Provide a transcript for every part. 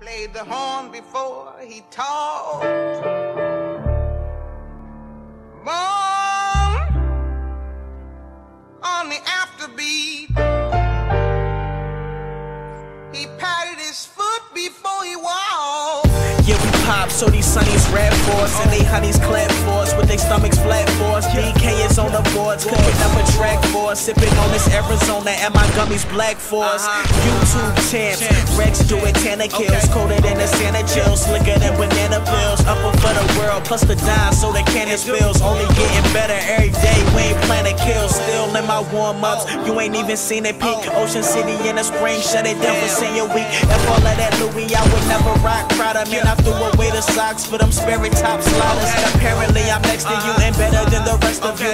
Played the horn before he talked. Born on the afterbeat. He patted his foot before he walked. Yeah, we pop, so these sunnies rap for us, and they honeys clap for us, with their stomachs flat for us. DK is on the boards, cooking up a track for us, sipping on this Arizona, and my gummies black for us. Uh-huh. YouTube champs, Rex do it, Tanner kills, colder than the Santa chill, slicker than banana pills. Upper for the world, plus the dime, so the cannon spills. Only getting better every day, we ain't planning kills. Still in my warm ups, you ain't even seen it peak. Ocean City in the spring, shut it down for senior week. If all of that Louis, I would never rock Prada, man. I threw away the socks for them spirit top sliders. Apparently, I'm next to you and better than the rest of you.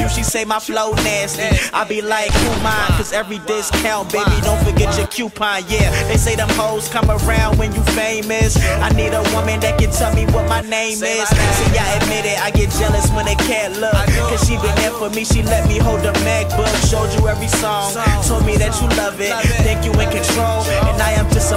You? She say my flow nasty. I be like, who mine? Cause every discount, baby, don't forget your coupon. Yeah, they say them hoes come around when you famous. I need a woman that can tell me what my name is. See, I admit it, I get jealous when they can't look. Cause she been there for me, she let me hold the MacBook. Showed you every song, told me that you love it. Think you in control, and I am just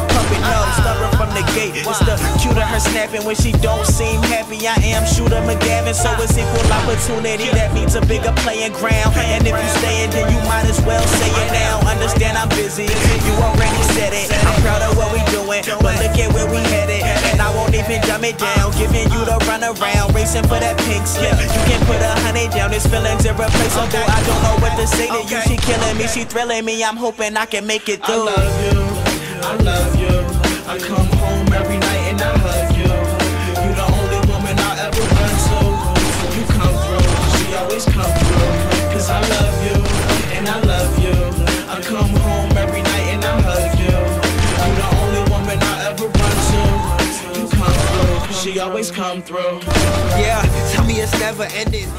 the gate. It's the cue to her snapping when she don't seem happy. I am Shooter McGavin, so it's equal opportunity. That means a bigger playing ground. And if you staying, then you might as well say it now. Understand I'm busy, you already said it. I'm proud of what we doing, but look at where we headed. And I won't even dumb it down, giving you the run around, racing for that pink slip. You can put a honey down, this feeling's irreplaceable. I don't know what to say to you. She killing me, she thrilling me. I'm hoping I can make it through. I love you, I love you. I come home every night and I hug you. You the only woman I ever run to. You come through, she always come through. Cause I love you, and I love you. I come home every night and I hug you. You the only woman I ever run to. You come through, she always come through. Yeah, tell me it's never ending.